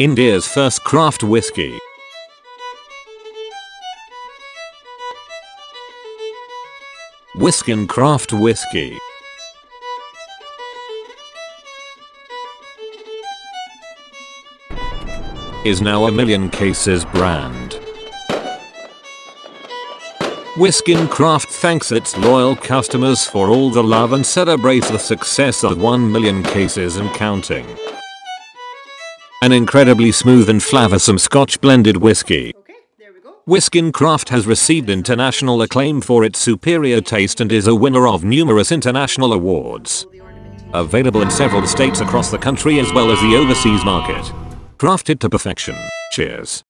India's first craft whiskey. Whiskin Craft Whiskey. Is now a million cases brand. Whiskin Craft thanks its loyal customers for all the love and celebrates the success of 1 million cases and counting. An incredibly smooth and flavoursome scotch blended whiskey. Okay, there we go. Whiskin Craft has received international acclaim for its superior taste and is a winner of numerous international awards. Available in several states across the country as well as the overseas market. Crafted to perfection. Cheers.